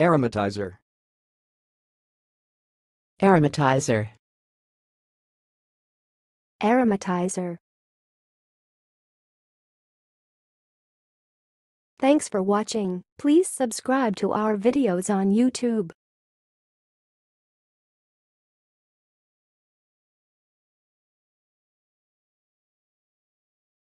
Aromatizer. Aromatizer. Aromatizer. Thanks for watching. Please subscribe to our videos on YouTube.